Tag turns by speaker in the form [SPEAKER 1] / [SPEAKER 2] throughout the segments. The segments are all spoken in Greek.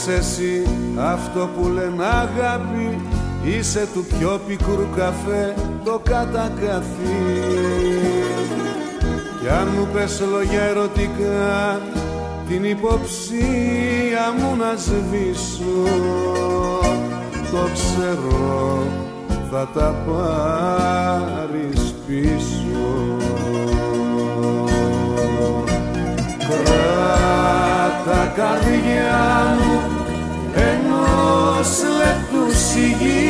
[SPEAKER 1] είσαι εσύ αυτό που λένε αγάπη Είσαι του πιο πικρού καφέ το κατακαθί Κι αν μου πες λόγια ερωτικά την υποψία μου να σβήσω. Το ξέρω θα τα πάρεις πίσω. Κράτα καρδιά μου ενός λεπτού σιγή Σβήσε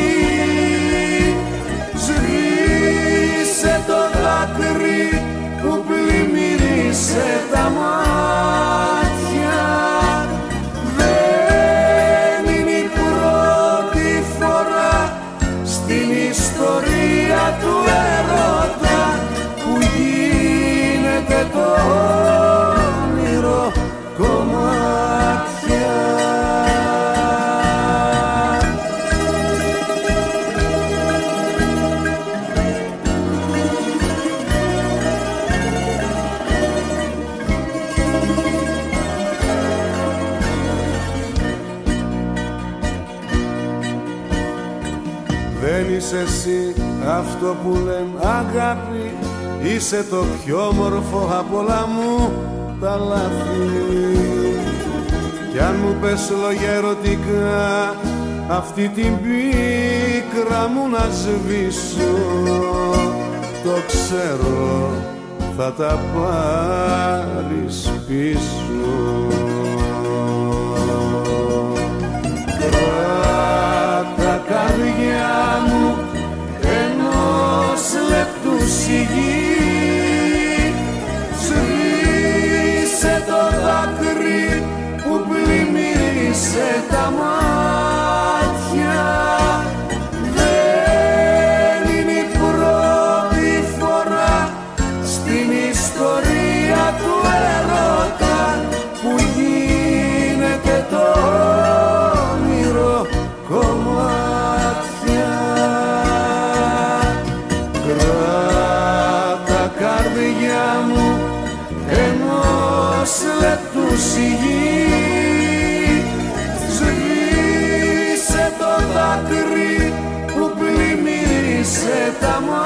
[SPEAKER 1] είσαι εσύ αυτό που λένε αγάπη. Είσαι το πιο όμορφο από όλα μου τα λάθη. Κι αν μου πες λόγια ερωτικά αυτή την πίκρα μου να σβήσω Το ξέρω θα τα πάρεις πίσω προσφυγή Σβήσε το δάκρυ που πλημμύρισε τα μάτια